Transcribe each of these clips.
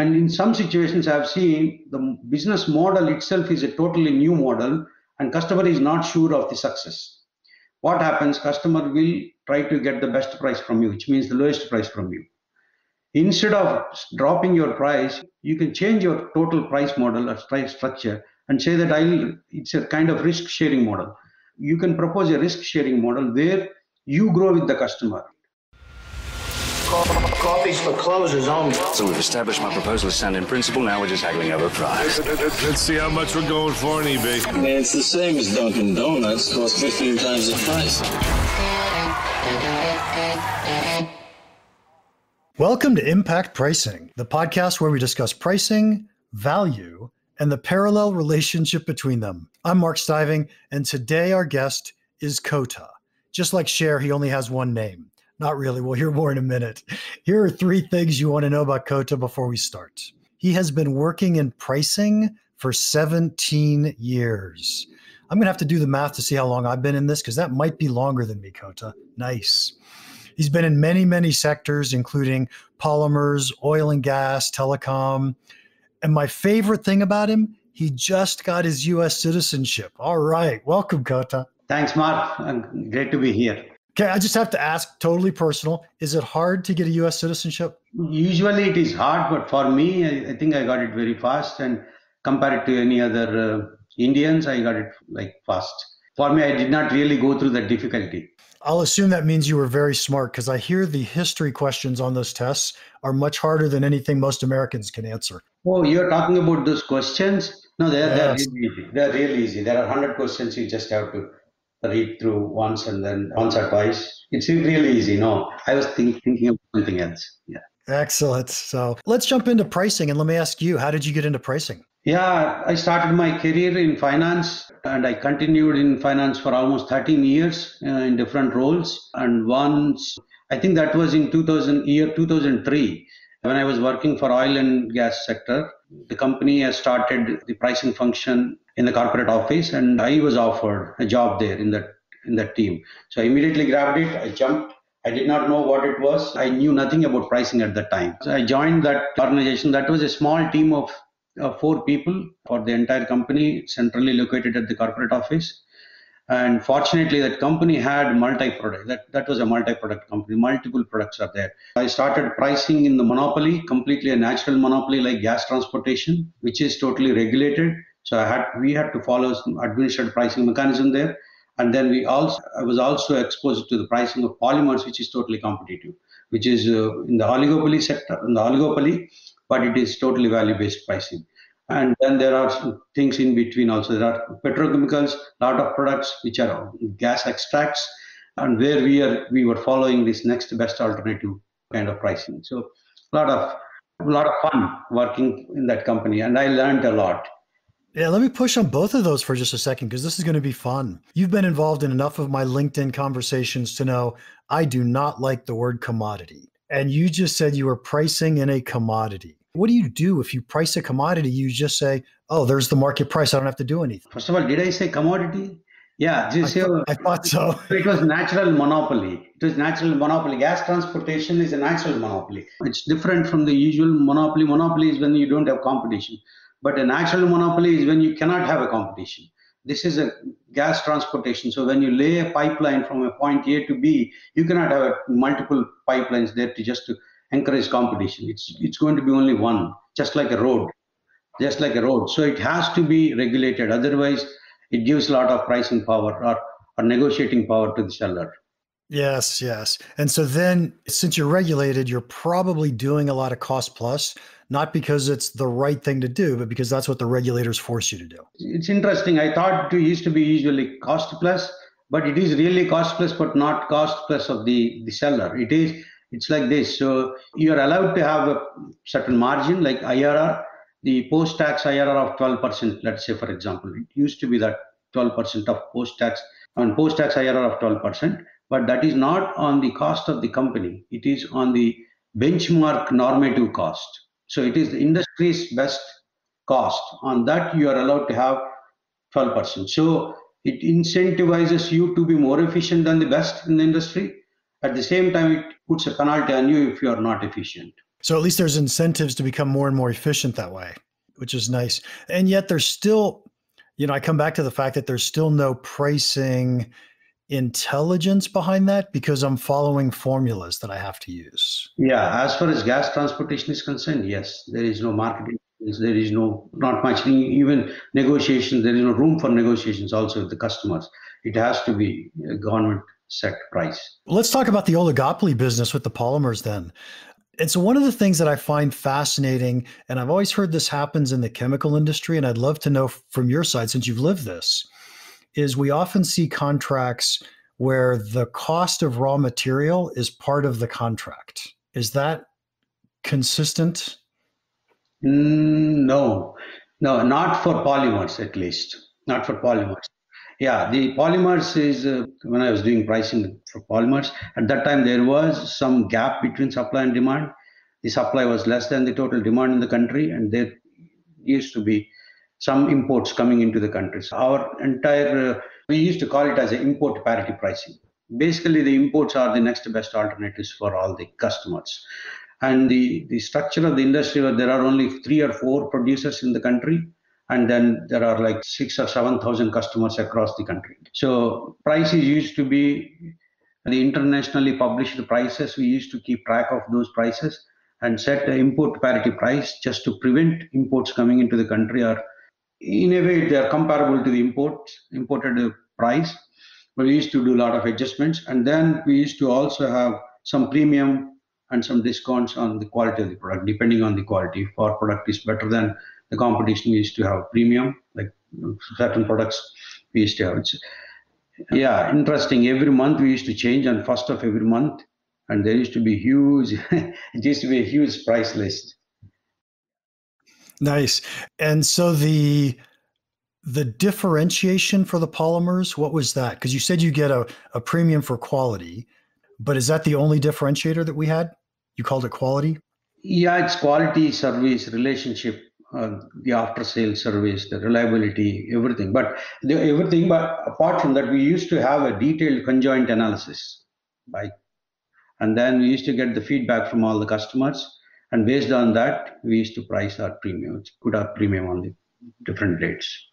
And in some situations, I've seen the business model itself is a totally new model, and customer is not sure of the success. What happens? Customer will try to get the best price from you, which means the lowest price from you. Instead of dropping your price, you can change your total price model or price structure and say that I'll. It's a kind of risk sharing model. You can propose a risk sharing model where you grow with the customer. Coffee's for closers only. So we've established my proposal is sound in principle. Now we're just haggling over price. Let's see how much we're going for on eBay. I mean, it's the same as Dunkin' Donuts. Costs 15 times the price. Welcome to Impact Pricing, the podcast where we discuss pricing, value, and the parallel relationship between them. I'm Mark Stiving, and today our guest is Kota. Just like Cher, he only has one name. Not really. We'll hear more in a minute. Here are three things you want to know about Kota before we start. He has been working in pricing for 17 years. I'm going to have to do the math to see how long I've been in this because that might be longer than me, Kota. Nice. He's been in many, many sectors, including polymers, oil and gas, telecom. And my favorite thing about him, he just got his US citizenship. All right. Welcome, Kota. Thanks, Mark. Great to be here. Okay, I just have to ask, totally personal. Is it hard to get a U.S. citizenship? Usually it is hard, but for me, I, I think I got it very fast. And compared to any other uh, Indians, I got it like fast. For me, I did not really go through that difficulty. I'll assume that means you were very smart because I hear the history questions on those tests are much harder than anything most Americans can answer. Oh, you're talking about those questions? No, they're, Yes. they're really easy. They're really easy. There are 100 questions you just have to read through once and then once or twice. It's really easy. No, I was think, thinking of something else. Yeah. Excellent. So let's jump into pricing and let me ask you, how did you get into pricing? Yeah, I started my career in finance and I continued in finance for almost 13 years uh, in different roles. And once, I think that was in 2000, year 2003, when I was working for oil and gas sector. The company has started the pricing function in the corporate office and I was offered a job there in that in that team. So I immediately grabbed it. I jumped. I did not know what it was. I knew nothing about pricing at that time. So I joined that organization. That was a small team of uh, four people for the entire company, centrally located at the corporate office. And fortunately, that company had multi-product. That that was a multi-product company. Multiple products are there. I started pricing in the monopoly, completely a natural monopoly like gas transportation, which is totally regulated. So I had we had to follow some administered pricing mechanism there. And then we also I was also exposed to the pricing of polymers, which is totally competitive, which is uh, in the oligopoly sector, in the oligopoly, but it is totally value-based pricing. And then there are things in between also. There are petrochemicals, lot of products which are gas extracts, and where we are we were following this next best alternative kind of pricing. So a lot of a lot of fun working in that company, and I learned a lot. Yeah, let me push on both of those for just a second because this is going to be fun. You've been involved in enough of my LinkedIn conversations to know I do not like the word commodity. And you just said you were pricing in a commodity. What do you do if you price a commodity? You just say, oh, there's the market price. I don't have to do anything. First of all, did I say commodity? Yeah, I, say, thought- oh, I thought so. it was natural monopoly. It was natural monopoly. Gas transportation is a natural monopoly. It's different from the usual monopoly. Monopoly is when you don't have competition. But a natural monopoly is when you cannot have a competition. This is a gas transportation. So when you lay a pipeline from a point A to B, you cannot have multiple pipelines there to just to encourage competition. It's it's going to be only one, just like a road, just like a road. So it has to be regulated. Otherwise, it gives a lot of pricing power or, or negotiating power to the seller. Yes, yes. And so then, since you're regulated, you're probably doing a lot of cost plus, not because it's the right thing to do, but because that's what the regulators force you to do. It's interesting. I thought it used to be usually cost plus, but it is really cost plus, but not cost plus of the, the seller. It is it's like this. So you are allowed to have a certain margin, like IRR, the post-tax IRR of 12%. Let's say, for example, it used to be that 12% of post-tax and post-tax IRR of 12%, but that is not on the cost of the company. It is on the benchmark normative cost. So it is the industry's best cost. On that, you are allowed to have 12%. So it incentivizes you to be more efficient than the best in the industry. At the same time, it puts a penalty on you if you are not efficient. So at least there's incentives to become more and more efficient that way, which is nice. And yet there's still, you know, I come back to the fact that there's still no pricing intelligence behind that because I'm following formulas that I have to use. Yeah, as far as gas transportation is concerned, yes, there is no marketing. There is no not much even negotiations. There is no room for negotiations also with the customers. It has to be a government set price. Let's talk about the oligopoly business with the polymers then. And so one of the things that I find fascinating, and I've always heard this happens in the chemical industry, and I'd love to know from your side since you've lived this, is we often see contracts where the cost of raw material is part of the contract. Is that consistent? Mm, no, no, not for polymers at least. Not for polymers. Yeah, the polymers is uh, when I was doing pricing for polymers, at that time there was some gap between supply and demand. The supply was less than the total demand in the country, and there used to be some imports coming into the country. So our entire, uh, we used to call it as an import parity pricing. Basically, the imports are the next best alternatives for all the customers. And the, the structure of the industry where there are only three or four producers in the country, and then there are like six or 7,000 customers across the country. So prices used to be the internationally published prices. We used to keep track of those prices and set the import parity price just to prevent imports coming into the country or in a way they are comparable to the import imported price but we used to do a lot of adjustments and then we used to also have some premium and some discounts on the quality of the product depending on the quality if our product is better than the competition we used to have premium like certain products we used to have it's, yeah interesting every month we used to change on first of every month and there used to be huge it used to be a huge price list Nice. And so the the differentiation for the polymers, what was that? Because you said you get a, a premium for quality, but is that the only differentiator that we had? You called it quality? Yeah, it's quality, service, relationship, uh, the after sales service, the reliability, everything. But the, everything, but apart from that, we used to have a detailed conjoint analysis, right? And then we used to get the feedback from all the customers and based on that, we used to price our premiums, put our premium on the different rates.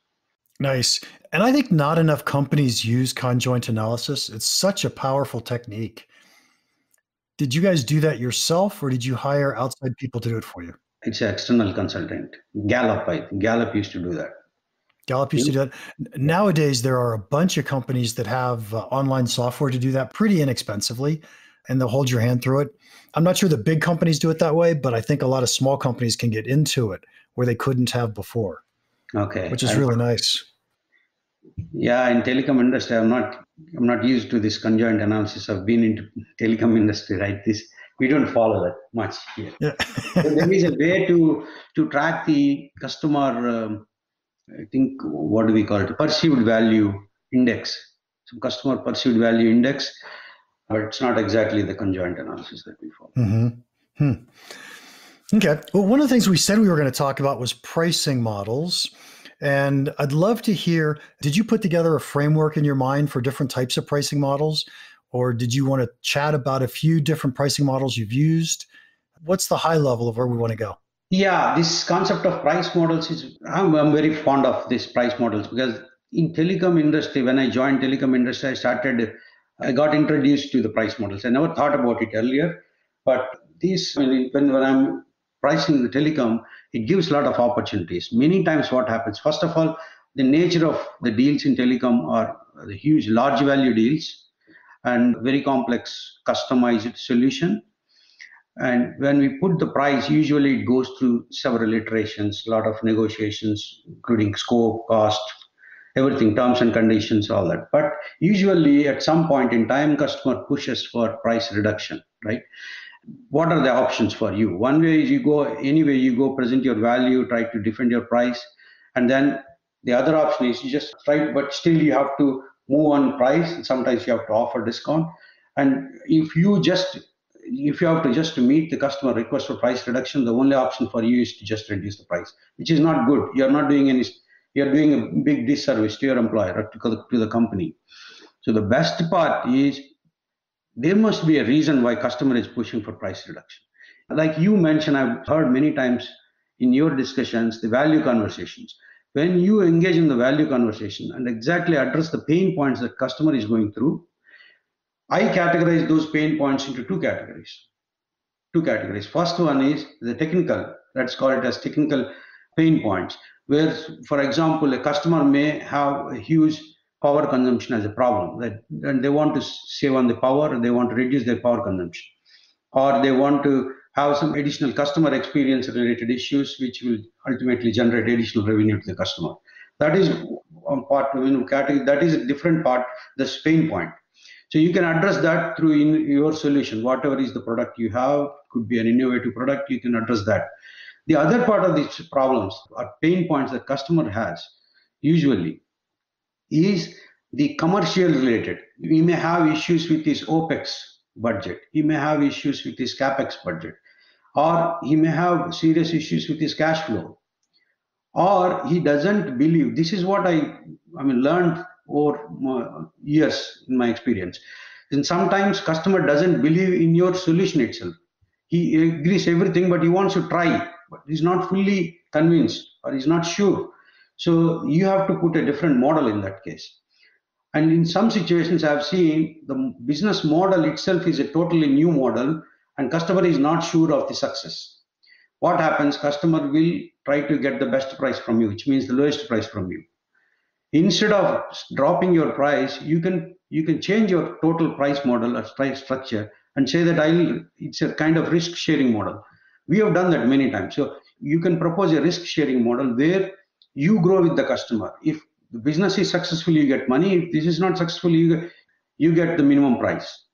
Nice. And I think not enough companies use conjoint analysis. It's such a powerful technique. Did you guys do that yourself or did you hire outside people to do it for you? It's an external consultant. Gallup, I think. Gallup used to do that. Gallup used to do that. Nowadays, there are a bunch of companies that have uh, online software to do that pretty inexpensively and they'll hold your hand through it. I'm not sure the big companies do it that way, but I think a lot of small companies can get into it where they couldn't have before. Okay. Which is I, really nice. Yeah, in telecom industry, I'm not I'm not used to this conjoint analysis. I've been into telecom industry, right? This we don't follow that much here. Yeah. there is a way to to track the customer. Um, I think what do we call it? Perceived value index. Some customer perceived value index but it's not exactly the conjoint analysis that we follow. Mm-hmm. Hmm. Okay. Well, one of the things we said we were going to talk about was pricing models. And I'd love to hear did you put together a framework in your mind for different types of pricing models? Or did you want to chat about a few different pricing models you've used? What's the high level of where we want to go? Yeah, this concept of price models is, I'm, I'm very fond of these price models because in telecom industry, when I joined telecom industry, I started I got introduced to the price models. I never thought about it earlier, but these when, when, when I'm pricing the telecom, it gives a lot of opportunities. Many times, what happens? First of all, the nature of the deals in telecom are the huge, large value deals and very complex, customized solution. And when we put the price, usually it goes through several iterations, a lot of negotiations, including scope, cost, everything, terms and conditions, all that. But usually at some point in time, customer pushes for price reduction, right? What are the options for you? One way is you go, anyway, you go present your value, try to defend your price. And then the other option is you just try, but still you have to move on price. Sometimes you have to offer discount. And if you just if you have to just meet the customer request for price reduction, the only option for you is to just reduce the price, which is not good. You're not doing any you're doing a big disservice to your employer to, to the company. So the best part is there must be a reason why customer is pushing for price reduction. like you mentioned, I've heard many times in your discussions, the value conversations. When you engage in the value conversation and exactly address the pain points that customer is going through, I categorize those pain points into two categories. Two categories. First one is the technical, let's call it as technical pain points, where, for example, a customer may have a huge power consumption as a problem, that, and they want to save on the power, they want to reduce their power consumption, or they want to have some additional customer experience related issues which will ultimately generate additional revenue to the customer. That is part, you know, category, that is a different part, the pain point. So you can address that through your solution, whatever is the product you have, could be an innovative product, you can address that. The other part of these problems or pain points that customer has usually is the commercial related. We may have issues with his OPEX budget. He may have issues with his CAPEX budget or he may have serious issues with his cash flow. Or he doesn't believe this is what i i mean learned over uh, years in my experience. And sometimes customer doesn't believe in your solution itself. He agrees everything but he wants to try but he's not fully convinced or he's not sure. So you have to put a different model in that case. And in some situations i've seen the business model itself is a totally new model and customer is not sure of the success. What happens? Customer will try to get the best price from you which means the lowest price from you. Instead of dropping your price you can you can change your total price model or price structure and say that i'll it's a kind of risk sharing model. We have done that many times. So you can propose a risk sharing model where you grow with the customer. If the business is successful you get money. If this is not successful you get, you get the minimum price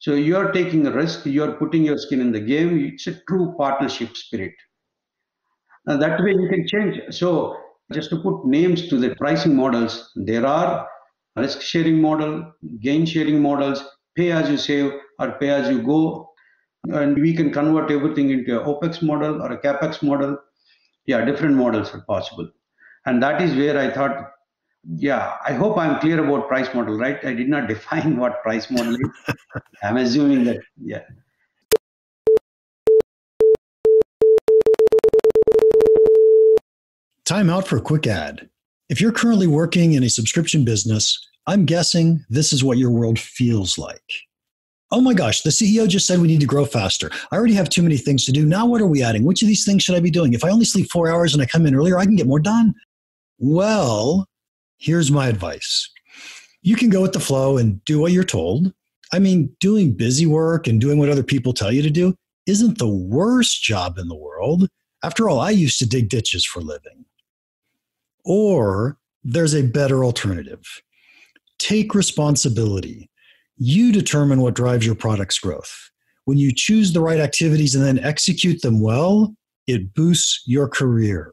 so you're taking a risk, you're putting your skin in the game. It's a true partnership spirit. And that way you can change. So just to put names to the pricing models, there are risk sharing model, gain sharing models, pay as you save or pay as you go. And we can convert everything into a OPEX model or a CAPEX model. Yeah, different models are possible. And that is where I thought yeah i hope i'm clear about price model right? I did not define what price model is. I'm assuming that yeah. Time out for a quick ad. If you're currently working in a subscription business i'm guessing this is what your world feels like. Oh my gosh the ceo just said we need to grow faster. I already have too many things to do. Now what are we adding? Which of these things should i be doing? If i only sleep four hours and i come in earlier i can get more done? Well Here's my advice you can go with the flow and do what you're told. I mean, doing busy work and doing what other people tell you to do isn't the worst job in the world. After all, I used to dig ditches for living. Or there's a better alternative take responsibility. You determine what drives your product's growth. When you choose the right activities and then execute them well, it boosts your career.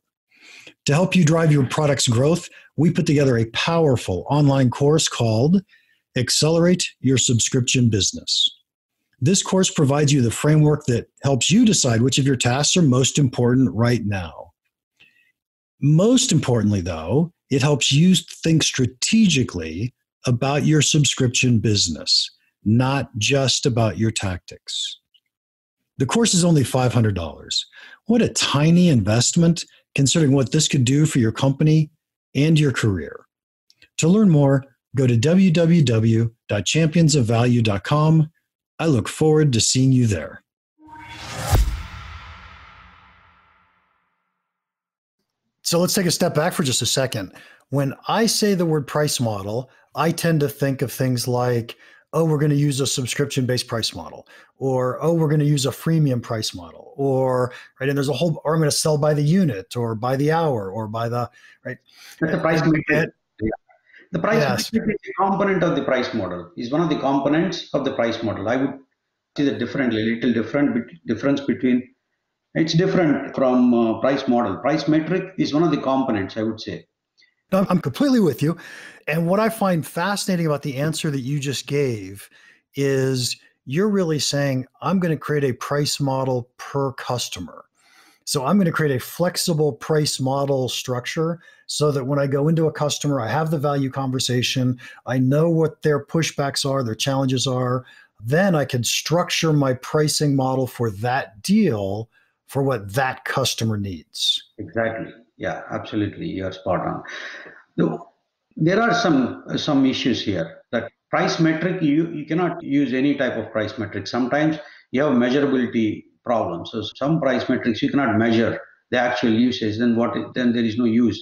To help you drive your product's growth, we put together a powerful online course called Accelerate Your Subscription Business. This course provides you the framework that helps you decide which of your tasks are most important right now. Most importantly, though, it helps you think strategically about your subscription business, not just about your tactics. The course is only $500. What a tiny investment considering what this could do for your company and your career. To learn more, go to www.championsofvalue.com. I look forward to seeing you there. So let's take a step back for just a second. When I say the word price model, I tend to think of things like oh, we're going to use a subscription based price model, or oh, we're going to use a freemium price model, or right, and there's a whole, or I'm going to sell by the unit, or by the hour, or by the right. That's the price metric. Yeah. The price yes. is a component of the price model. Is one of the components of the price model. I would see that differently, a little different difference between. It's different from uh, price model. Price metric is one of the components. I would say. I'm completely with you. And what I find fascinating about the answer that you just gave is you're really saying, I'm going to create a price model per customer. So I'm going to create a flexible price model structure so that when I go into a customer, I have the value conversation. I know what their pushbacks are, their challenges are. then I can structure my pricing model for that deal for what that customer needs. Exactly. Yeah, absolutely. You're spot on. There are some some issues here. That price metric, you, you cannot use any type of price metric. Sometimes you have measurability problems. So some price metrics you cannot measure the actual usage. Then what? Then there is no use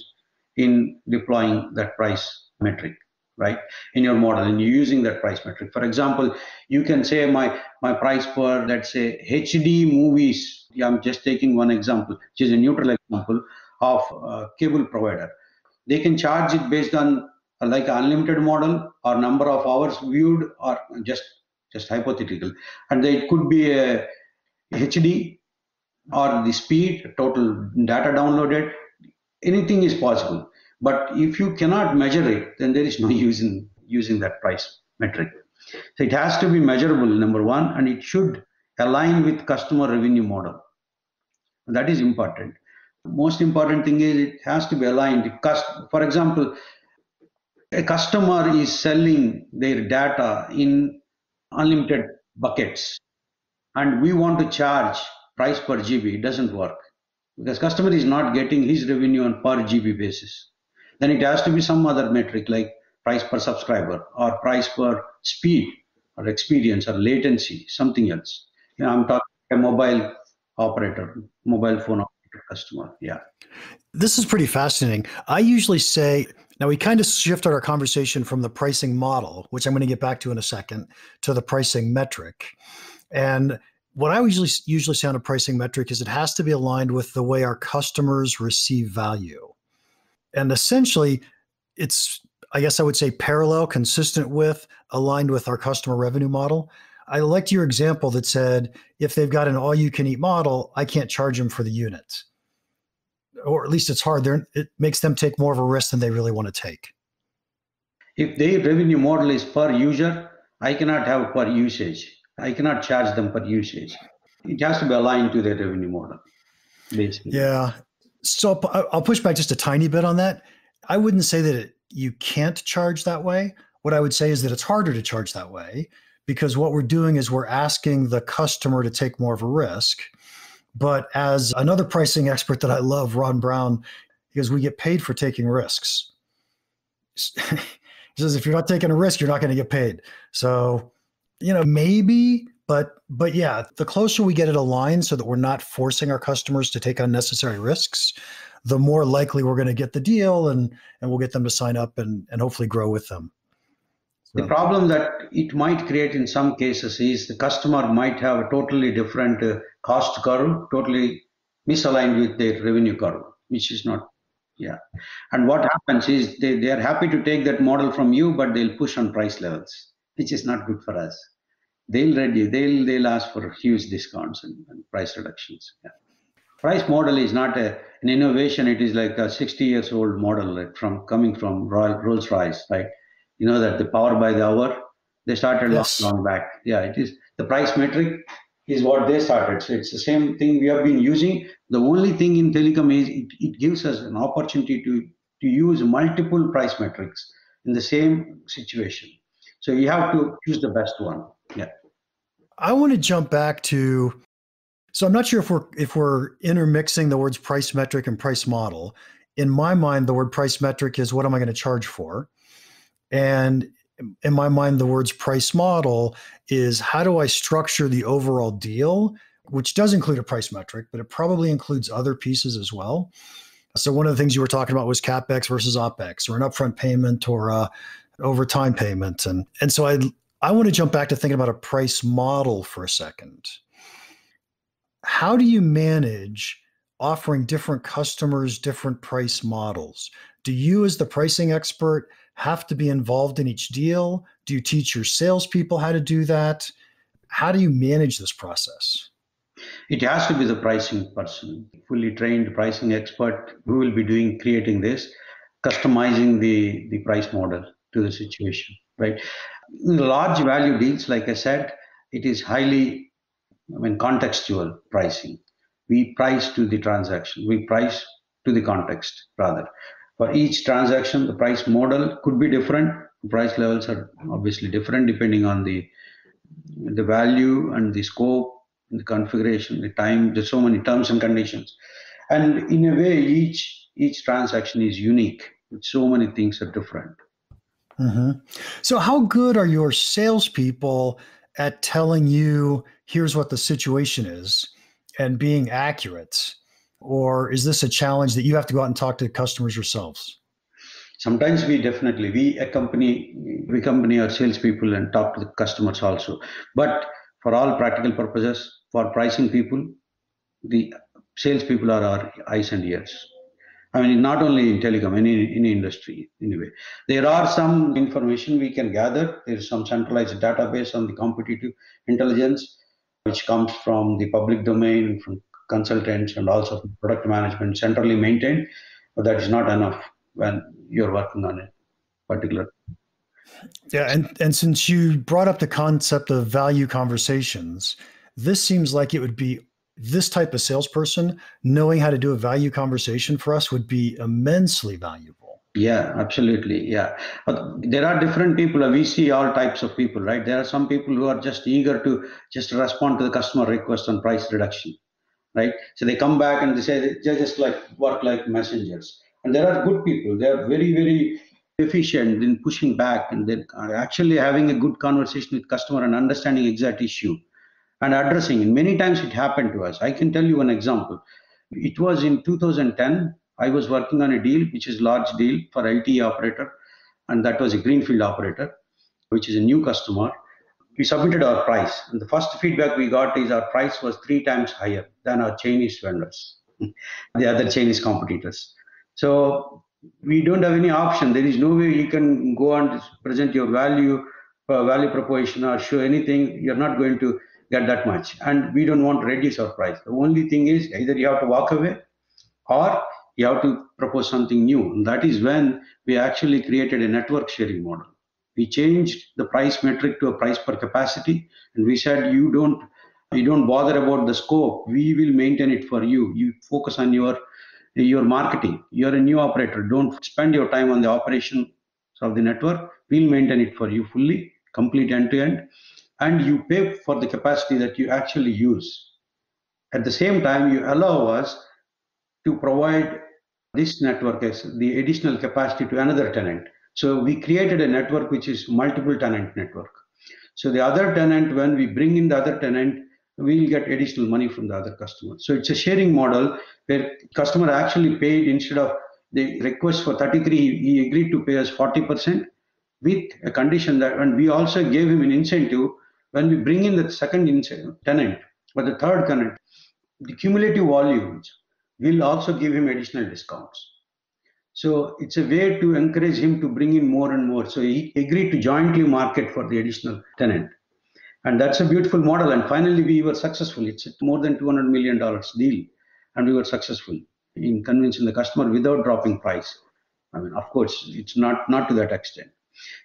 in deploying that price metric right in your model and you're using that price metric for example you can say my my price per let's say hd movies i'm just taking one example which is a neutral example of a cable provider they can charge it based on uh, like unlimited model or number of hours viewed or just just hypothetical and it could be a hd or the speed total data downloaded anything is possible but if you cannot measure it, then there is no use in using that price metric. So it has to be measurable, number one, and it should align with customer revenue model. That is important. Most important thing is it has to be aligned. For example, a customer is selling their data in unlimited buckets, and we want to charge price per GB. It doesn't work because customer is not getting his revenue on per GB basis then it has to be some other metric like price per subscriber or price per speed or experience or latency, something else. You know, I'm talking a mobile operator, mobile phone operator customer. Yeah. This is pretty fascinating. I usually say, now we kind of shifted our conversation from the pricing model, which I'm going to get back to in a second, to the pricing metric. And what I usually usually say on a pricing metric is it has to be aligned with the way our customers receive value and essentially it's i guess i would say parallel consistent with aligned with our customer revenue model i liked your example that said if they've got an all you can eat model i can't charge them for the units. Or at least it's hard. They're, it makes them take more of a risk than they really want to take. If their revenue model is per user i cannot have per usage. I cannot charge them per usage. It has to be aligned to their revenue model basically. Yeah. So I'll push back just a tiny bit on that. I wouldn't say that it, you can't charge that way. What I would say is that it's harder to charge that way because what we're doing is we're asking the customer to take more of a risk. But as another pricing expert that I love, Ron Brown, because we get paid for taking risks. he says if you're not taking a risk, you're not going to get paid. So, you know, maybe but but yeah, the closer we get it aligned so that we're not forcing our customers to take unnecessary risks, the more likely we're going to get the deal and and we'll get them to sign up and and hopefully grow with them. The problem that it might create in some cases is the customer might have a totally different uh, cost curve, totally misaligned with their revenue curve, which is not yeah. And what happens is they, they are happy to take that model from you but they'll push on price levels which is not good for us. They'll ready they'll they'll ask for huge discounts and, and price reductions yeah. price model is not a, an innovation. It is like a 60 years old model like from coming from Royal, rolls royce right you know that the power by the hour they started yes. long, long back yeah it is the price metric is what they started so it's the same thing we have been using the only thing in telecom is it, it gives us an opportunity to to use multiple price metrics in the same situation so you have to choose the best one yeah. I want to jump back to so I'm not sure if we're if we're intermixing the words price metric and price model. In my mind, the word price metric is what am I going to charge for? And in my mind, the words price model is how do I structure the overall deal, which does include a price metric, but it probably includes other pieces as well. So one of the things you were talking about was capex versus opex, or an upfront payment, or a overtime payment, and and so I I want to jump back to thinking about a price model for a second. How do you manage offering different customers different price models? Do you, as the pricing expert, have to be involved in each deal? Do you teach your salespeople how to do that? How do you manage this process? It has to be the pricing person, fully trained pricing expert who will be doing creating this, customizing the, the price model to the situation, right? In large value deals, like I said, it is highly, I mean, contextual pricing. We price to the transaction. We price to the context rather. For each transaction, the price model could be different. Price levels are obviously different depending on the the value and the scope, the configuration, the time. There's so many terms and conditions, and in a way, each each transaction is unique. So many things are different. Mm-hmm. So, how good are your salespeople at telling you here's what the situation is and being accurate? Or is this a challenge that you have to go out and talk to customers yourselves? Sometimes we definitely we accompany we accompany our salespeople and talk to the customers also. But for all practical purposes, for pricing people, the salespeople are our eyes and ears. I mean, not only in telecom, any any industry anyway. There are some information we can gather. There is some centralized database on the competitive intelligence, which comes from the public domain, from consultants, and also product management, centrally maintained. But that is not enough when you're working on a particular. Yeah, and and since you brought up the concept of value conversations, this seems like it would be this type of salesperson knowing how to do a value conversation for us would be immensely valuable yeah absolutely yeah but there are different people we see all types of people right there are some people who are just eager to just respond to the customer request on price reduction right so they come back and they say they just like work like messengers and there are good people they are very very efficient in pushing back and they are actually having a good conversation with customer and understanding exact issue and addressing it. Many times it happened to us. I can tell you an example. It was in 2010. I was working on a deal, which is large deal for LTE operator, and that was a greenfield operator, which is a new customer. We submitted our price, and the first feedback we got is our price was three times higher than our Chinese vendors, the other Chinese competitors. So we don't have any option. There is no way you can go and present your value, uh, value proposition, or show anything. You're not going to get that much. And we don't want to reduce our price. The only thing is either you have to walk away or you have to propose something new. And that is when we actually created a network sharing model. We changed the price metric to a price per capacity, and we said you don't you don't bother about the scope. We will maintain it for you. You focus on your your marketing. You're a new operator. Don't spend your time on the operation of the network. We'll maintain it for you fully, complete end to end and you pay for the capacity that you actually use. At the same time, you allow us to provide this network as the additional capacity to another tenant. So we created a network which is multiple tenant network. So the other tenant, when we bring in the other tenant, we'll get additional money from the other customer. So it's a sharing model where customer actually paid instead of the request for 33, he agreed to pay us 40% with a condition that, and we also gave him an incentive when we bring in the second tenant or the third tenant, the cumulative volumes will also give him additional discounts. So it's a way to encourage him to bring in more and more. So he agreed to jointly market for the additional tenant. And that's a beautiful model. And finally, we were successful. It's a more than $200 million deal. And we were successful in convincing the customer without dropping price. I mean, of course, it's not, not to that extent.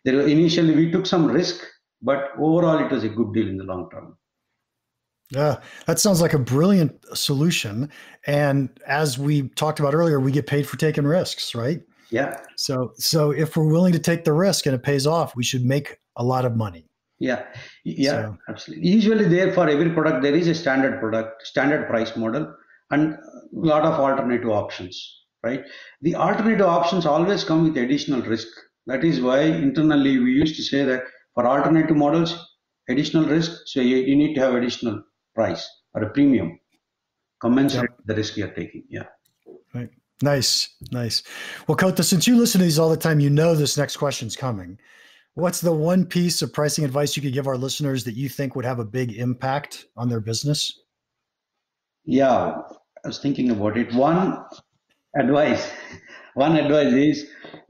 There initially, we took some risk but overall it was a good deal in the long term yeah that sounds like a brilliant solution. And as we talked about earlier we get paid for taking risks right? Yeah. So so if we're willing to take the risk and it pays off we should make a lot of money. Yeah. Yeah so. absolutely. Usually there for every product there is a standard product standard price model and a lot of alternative options right? The alternative options always come with additional risk. That is why internally we used to say that for alternative models, additional risk, so you, you need to have additional price or a premium commensurate yep. the risk you're taking. Yeah. Right. Nice, nice. Well, Kota, since you listen to these all the time, you know this next question's coming. What's the one piece of pricing advice you could give our listeners that you think would have a big impact on their business? Yeah, I was thinking about it. One advice, one advice is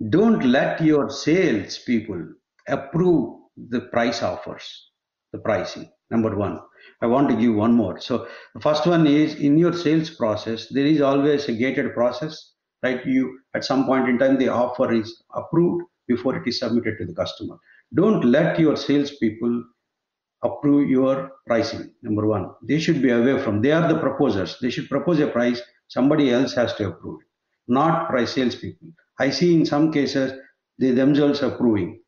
don't let your sales people approve the price offers, the pricing, number one. I want to give one more. So the first one is in your sales process, there is always a gated process, right? You at some point in time the offer is approved before it is submitted to the customer. Don't let your salespeople approve your pricing. Number one, they should be away from. They are the proposers. They should propose a price. Somebody else has to approve it, not price salespeople. I see in some cases they themselves approving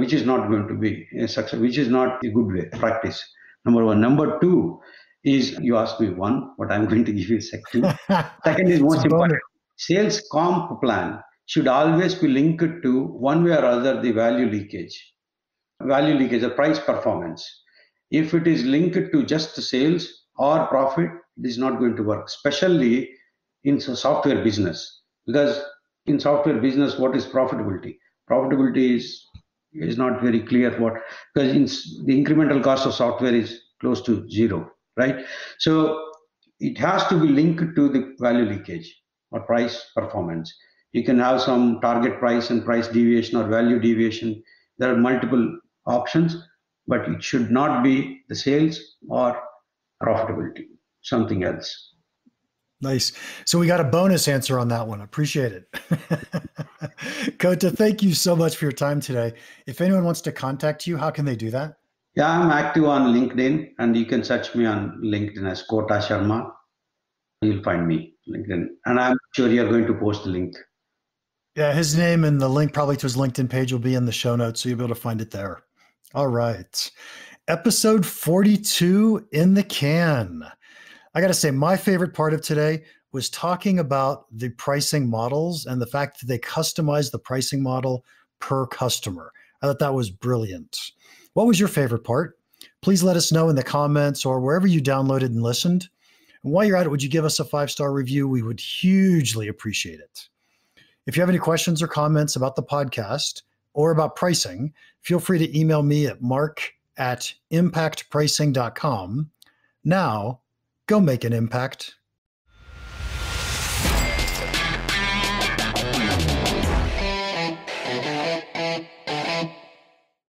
which is not going to be a success, which is not a good way practice. Number one. Number two is you asked me one, what I'm going to give you second. second is most important. Sales comp plan should always be linked to one way or other the value leakage. Value leakage, the price performance. If it is linked to just sales or profit, it is not going to work, especially in software business. Because in software business, what is profitability? Profitability is is not very clear what because in, the incremental cost of software is close to zero, right? So it has to be linked to the value leakage or price performance. You can have some target price and price deviation or value deviation. There are multiple options, but it should not be the sales or profitability, something else. Nice. So we got a bonus answer on that one. Appreciate it. Kota, thank you so much for your time today. If anyone wants to contact you, how can they do that? Yeah, I'm active on LinkedIn and you can search me on LinkedIn as Kota Sarma. You'll find me LinkedIn. And I'm sure you're going to post the link. Yeah, his name and the link probably to his LinkedIn page will be in the show notes, so you'll be able to find it there. All right. Episode 42 in the can. I got to say, my favorite part of today was talking about the pricing models and the fact that they customize the pricing model per customer. I thought that was brilliant. What was your favorite part? Please let us know in the comments or wherever you downloaded and listened. And while you're at it, would you give us a five star review? We would hugely appreciate it. If you have any questions or comments about the podcast or about pricing, feel free to email me at mark at impactpricing.com. Now, go make an impact.